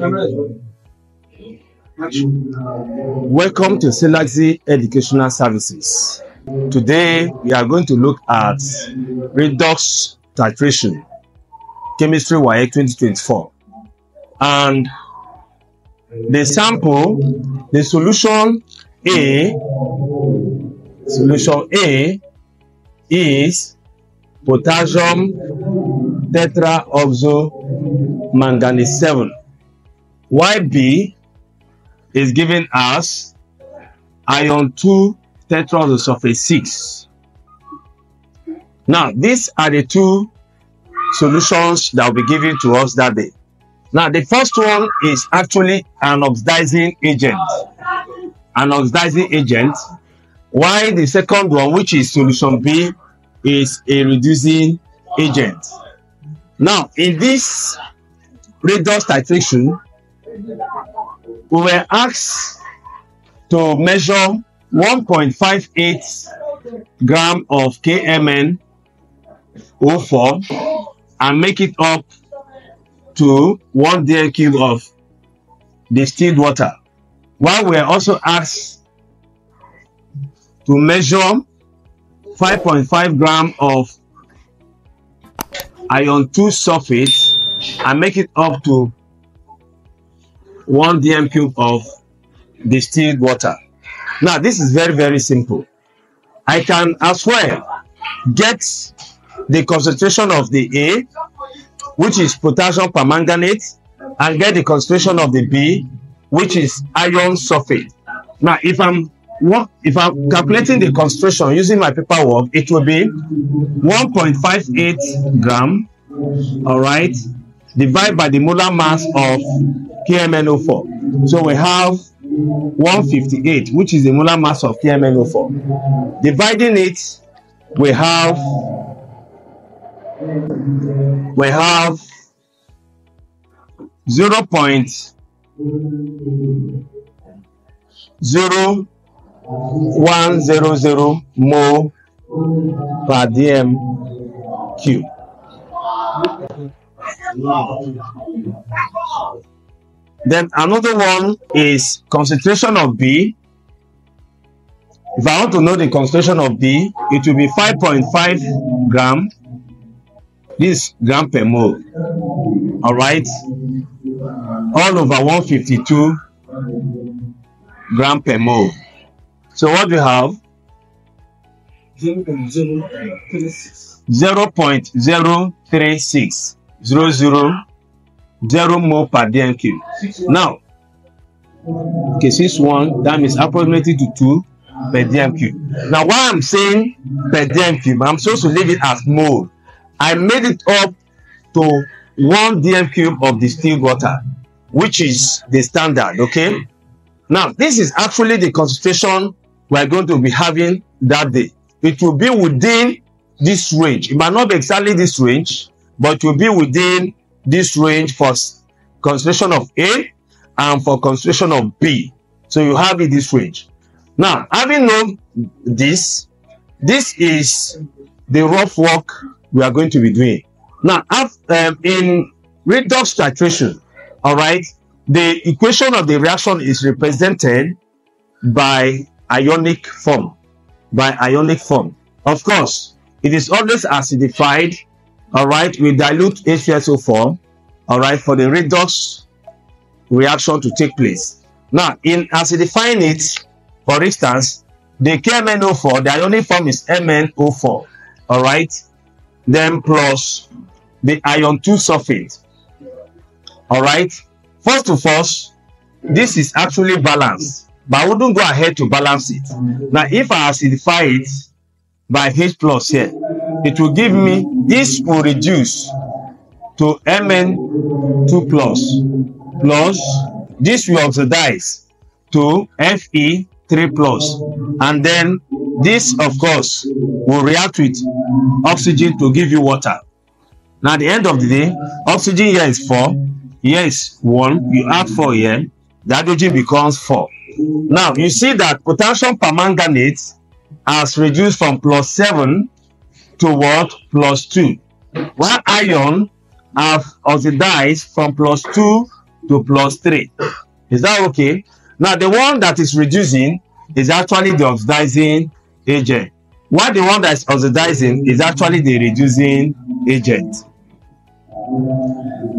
Welcome to Selaxi Educational Services. Today we are going to look at redox titration, chemistry YA 2024. And the sample, the solution A, solution A is potassium tetraoxo manganese 7. YB is giving us iron 2 tetraoxosulfate 6. Now, these are the two solutions that will be given to us that day. Now, the first one is actually an oxidizing agent. An oxidizing agent. While the second one, which is solution B, is a reducing agent. Now, in this redox titration, we were asked to measure 1.58 gram of KMN 04 and make it up to 1 dm cube of distilled water. While we are also asked to measure 5.5 gram of iron 2 sulfate and make it up to 1 dm cube of distilled water. Now, this is very, very simple. I can as well get the concentration of the A, which is potassium permanganate, and get the concentration of the B, which is iron sulfate. Now, if I'm if I'm calculating the concentration using my paperwork, it will be 1.58 gram, all right, divided by the molar mass of KMNO4. So we have 158, which is the molar mass of KMNO4. Dividing it, we have we have 0. Point zero one zero zero mole per dm cube. Then another one is concentration of B. If I want to know the concentration of B, it will be 5.5 gram. This gram per mole. All right. All over 152 gram per mole. So what do we have? 0.036 zero zero zero mole per dm cube. Now, okay, six one that means approximately to two per dm cube. Now, why I'm saying per dm cube, I'm supposed to leave it as mole. I made it up to one dm cube of distilled water, which is the standard. Okay. Now, this is actually the concentration we're going to be having that day. It will be within this range. It might not be exactly this range, but it will be within this range for concentration of A and for concentration of B. So you have it this range. Now, having known this, this is the rough work we are going to be doing. Now, um, in redox titration, all right, the equation of the reaction is represented by ionic form. By ionic form. Of course, it is always acidified, all right, with dilute H2SO4, all right, for the redox reaction to take place. Now, in acidifying it, for instance, the KMNO4, the ionic form is MnO4, all right, then plus the iron 2 sulfate, all right. First of all, this is actually balanced, but I wouldn't go ahead to balance it. Now, if I acidify it by H plus here, it will give me, this will reduce to Mn2 plus, plus this will oxidize to Fe3 plus, and then this, of course, will react with oxygen to give you water. Now, at the end of the day, oxygen here is 4, here is 1, you add 4 here, the hydrogen becomes 4. Now, you see that potassium permanganate has reduced from plus 7 to what? Plus 2. While iron have oxidized from plus 2 to plus 3. Is that okay? Now, the one that is reducing is actually the oxidizing agent. While the one that is oxidizing is actually the reducing agent.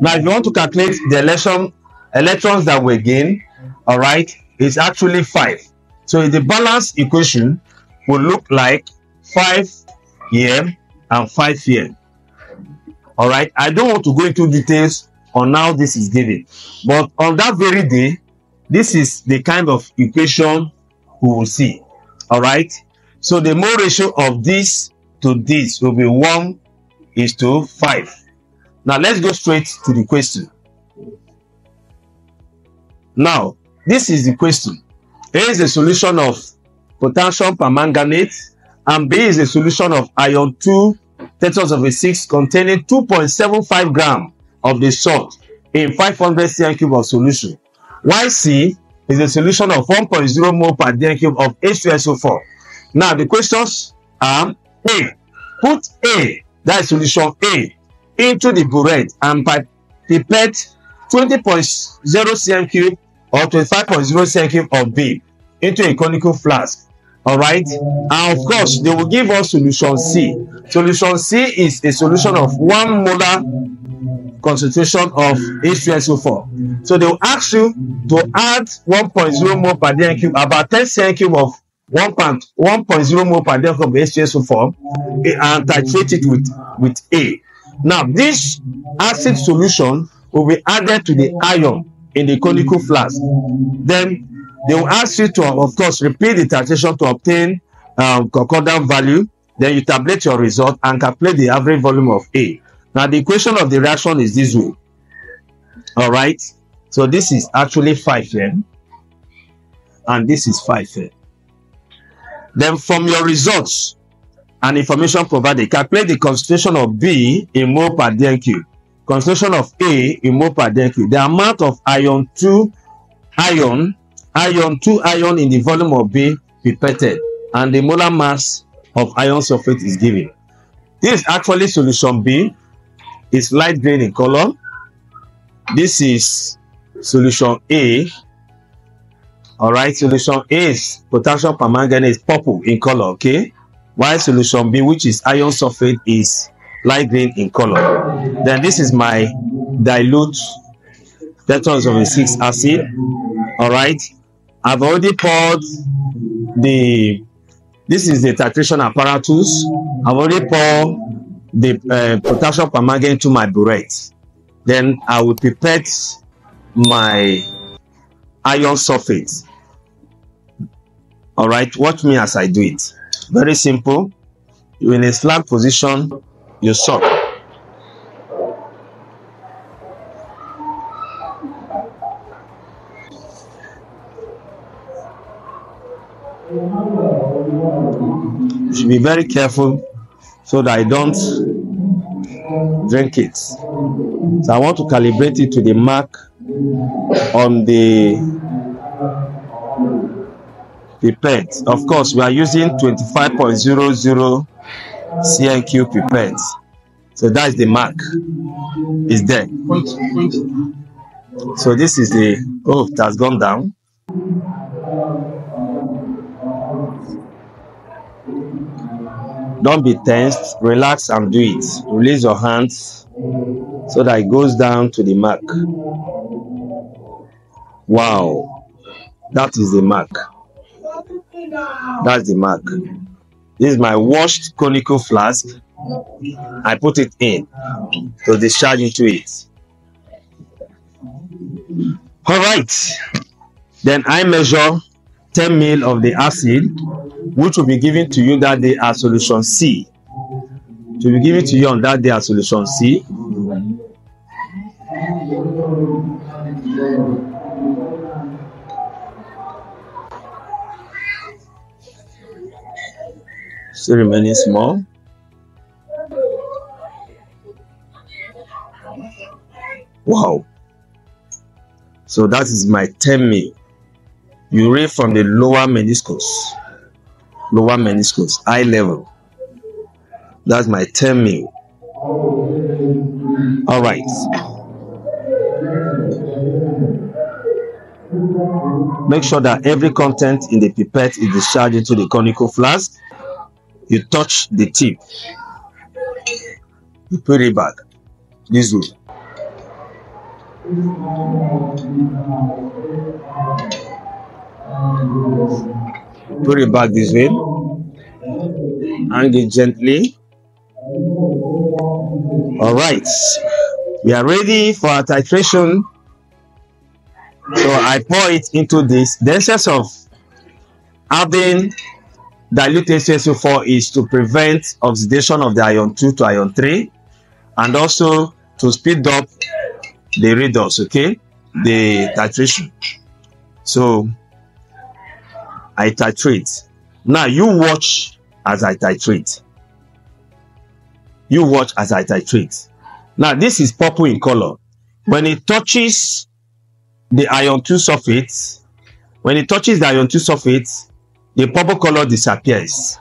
Now, if you want to calculate the electron, electrons that we gain, all right, it's actually 5. So the balance equation will look like 5 here and 5 here. All right, I don't want to go into details on how this is given, but on that very day, this is the kind of equation we will see. All right, so the mole ratio of this to this will be 1 is to 5. Now let's go straight to the question. Now, this is the question. A is a solution of potassium permanganate and B is a solution of iron 2 tetons of a 6 containing 2.75 gram of the salt in 500 cm cube of solution. While C is a solution of 1.0 mole per dm cube of H2SO4. Now the questions are A. Put A, that is solution A, into the burette and pipette 20.0 cm cube or 25.0 cm cube of B into a conical flask all right? And of course they will give us solution c. Solution c is a solution of one molar concentration of H2SO4 so they will ask you to add 1.0 mole per dm cube about 10 cm cube of 1.0 mole per dm cube of H2SO4 and titrate it with with A. Now this acid solution will be added to the iron in the conical flask. Then They will ask you to, of course, repeat the titration to obtain um, concordant value. Then you tabulate your result and calculate the average volume of A. Now, the equation of the reaction is this way. All right. So this is actually 5N. And this is 5N. Then from your results and information provided, calculate the concentration of B in mole per dm cube, concentration of A in mole per dm cube, the amount of iron 2 ion iron, two iron in the volume of B pipetted, and the molar mass of iron sulfate is given. This is actually solution B. It's light green in color. This is solution A. All right, solution A is potassium permanganate purple in color, okay? While solution B, which is iron sulfate, is light green in color. Then this is my dilute tetons of a 6 acid. All right, I've already poured the this is the titration apparatus. I've already poured the uh, potassium permanganate into my burette. Then I will pipette my iron sulfate. All right, watch me as I do it. Very simple. You're in a slack position, you suck. You should be very careful so that I don't drink it. So I want to calibrate it to the mark on the pipette. Of course, we are using 25.00 CNQ pipette. So that is the mark. Is there. So this is the oh it has gone down. Don't be tensed, relax and do it. Release your hands so that it goes down to the mark. Wow, that is the mark. That's the mark. This is my washed conical flask. I put it in to discharge into it. All right. Then I measure 10 ml of the acid which will be given to you that day as solution C. To be given to you on that day as solution C. Still remaining small. Wow. So that is my 10 mil. You read from the lower meniscus lower meniscus, eye level. That's my 10 mil. All right. Make sure that every content in the pipette is discharged into the conical flask. You touch the tip. You put it back. This way. Put it back this way. Hang it gently. All right. We are ready for our titration so I pour it into this. The essence of adding dilute H2SO4 is to prevent oxidation of the iron 2 to iron 3 and also to speed up the redox, okay? The titration. So I titrate. Now you watch as I titrate. You watch as I titrate. Now this is purple in color. When it touches the iron 2 sulfate, when it touches the iron 2 sulfate, the purple color disappears,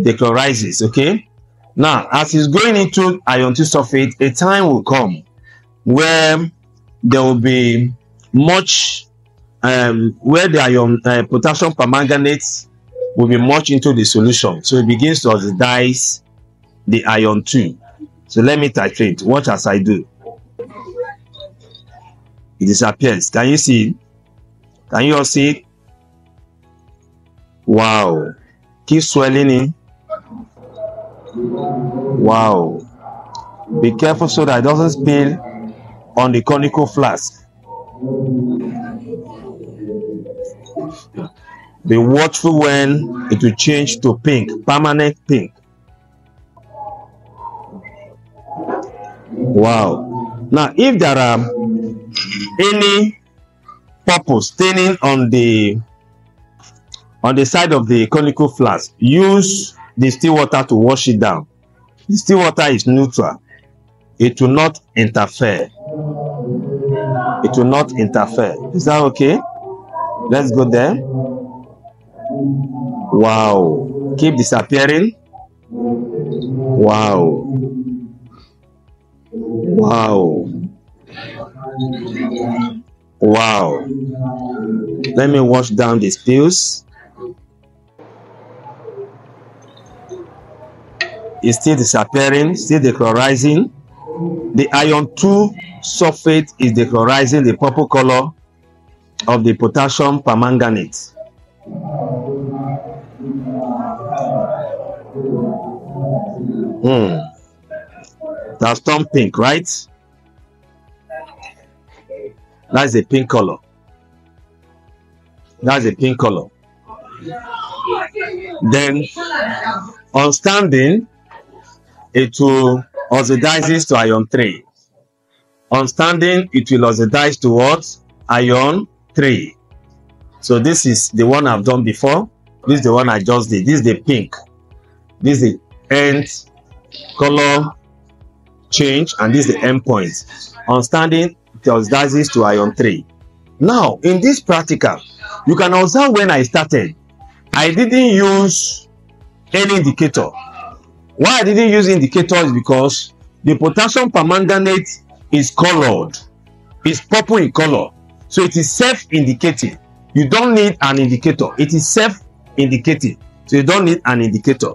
decolorizes, okay? Now, as it's going into iron 2 sulfate, a time will come where there will be much, um, where the iron uh, potassium permanganate will be much into the solution. So it begins to oxidize the iron 2. So let me titrate. Watch as I do it disappears. Can you see? Can you all see? Wow. Keep swelling in. Wow. Be careful so that it doesn't spill on the conical flask. Be watchful when it will change to pink, permanent pink. Wow. Now, if there are any purpose staining on the on the side of the conical flask use the still water to wash it down the still water is neutral it will not interfere it will not interfere. Is that okay? Let's go there. Wow. Keep disappearing. Wow. Wow. Wow. Let me wash down these pills. It's still disappearing, still decolorizing. The iron 2 sulfate is decolorizing the purple color of the potassium permanganate. Hmm. That's turned pink, right? That's a pink color. That's a pink color. Then on standing, it will oxidizes to ion 3. On standing, it will oxidize to what? Ion 3. So this is the one I've done before. This is the one I just did. This is the pink. This is the end color change and this is the end point. On standing, it oxidizes to ion 3. Now, in this practical, you can observe when I started, I didn't use any indicator. Why I didn't use indicator is because the potassium permanganate is colored. It's purple in color. So it is self-indicating. You don't need an indicator. It is self-indicating. So you don't need an indicator.